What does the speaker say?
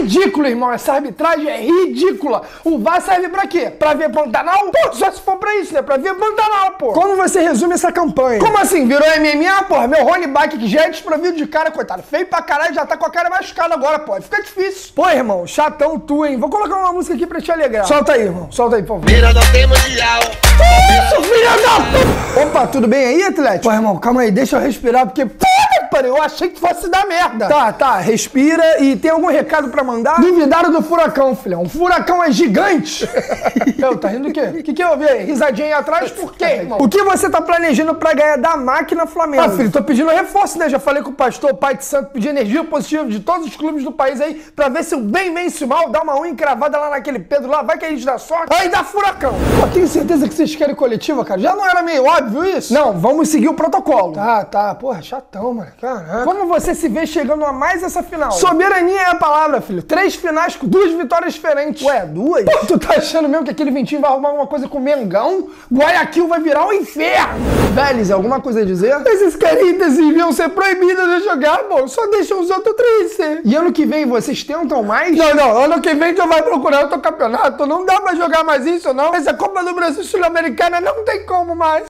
ridículo, irmão. Essa arbitragem é ridícula. O VAR serve pra quê? Pra ver Pantanal? Pô, só se for pra isso, né? Pra ver Pantanal, pô. Como você resume essa campanha? Como assim? Virou MMA, porra? Meu Rony Bike que já é desprovido de cara, coitado. Feio pra caralho, já tá com a cara machucada agora, pô. Fica difícil. Pô, irmão, chatão tu, hein? Vou colocar uma música aqui pra te alegrar. Solta aí, irmão. Solta aí, por favor. Mira, não tem mundial. Isso, filha da... Opa, tudo bem aí, Atlético? Pô, irmão, calma aí. Deixa eu respirar, porque... Puta, eu achei que fosse dar merda. Tá, tá, respira e tem algum recado pra mandar? Duvidaram do furacão, filhão. O furacão é gigante. eu, tá rindo do quê? O que, que eu vi aí? Risadinha aí atrás? Por quê, irmão? O que você tá planejando pra ganhar da máquina Flamengo? Ah, filho, tô pedindo reforço, né? Já falei com o pastor, pai de santo, pedir energia positiva de todos os clubes do país aí, pra ver se o bem vence o mal, dá uma unha encravada lá naquele Pedro lá, vai que a gente dá sorte. Aí dá furacão. Pô, tenho certeza que vocês querem coletiva, cara? Já não era meio óbvio isso? Não, vamos seguir o protocolo. Tá, tá. Porra, chatão, mano. Caraca. Como você se vê chegando a mais essa final? Soberania é a palavra, filho. Três finais com duas vitórias diferentes. Ué, duas? Pô, tu tá achando mesmo que aquele Ventinho vai arrumar alguma coisa com o Mengão? Guayaquil vai virar um inferno. Vélez, alguma coisa a dizer? Esses carinhas deviam ser proibidos de jogar, pô. Só deixam os outros tristes. E ano que vem vocês tentam mais? Não, não. Ano que vem tu vai procurar outro campeonato. Não dá pra jogar mais isso, não. Essa Copa do Brasil Sul-Americana não tem como mais.